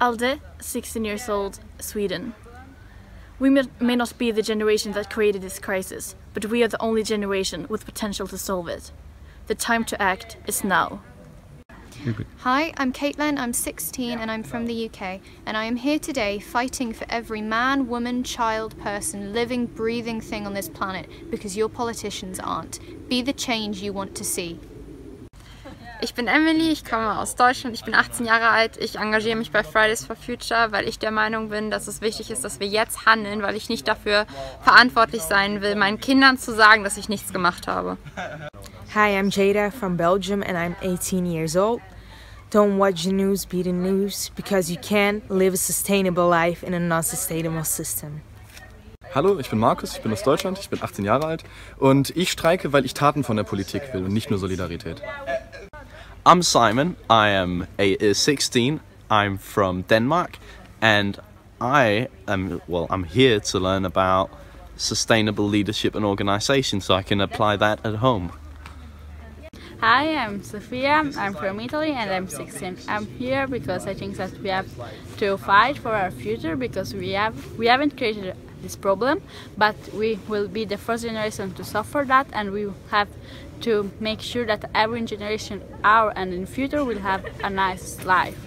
Alde, 16 years old, Sweden. We may not be the generation that created this crisis, but we are the only generation with potential to solve it. The time to act is now. Hi, I'm Caitlin, I'm 16 and I'm from the UK and I am here today fighting for every man, woman, child, person, living, breathing thing on this planet because your politicians aren't. Be the change you want to see. Ich bin Emily, ich komme aus Deutschland, ich bin 18 Jahre alt. Ich engagiere mich bei Fridays for Future, weil ich der Meinung bin, dass es wichtig ist, dass wir jetzt handeln, weil ich nicht dafür verantwortlich sein will, meinen Kindern zu sagen, dass ich nichts gemacht habe. Hi, I'm Jada from Belgium and I'm 18 years old. Don't watch the news, be the news, because you can't live a sustainable life in a non-sustainable system. Hallo, ich bin Markus, ich bin aus Deutschland, ich bin 18 Jahre alt und ich streike, weil ich Taten von der Politik will und nicht nur Solidarität. I'm Simon. I am a, 16. I'm from Denmark, and I am well. I'm here to learn about sustainable leadership and organisation, so I can apply that at home. Hi, I'm Sofia. I'm from Italy and I'm 16. I'm here because I think that we have to fight for our future because we have we haven't created this problem, but we will be the first generation to suffer that, and we have to make sure that every generation, our and in future, will have a nice life.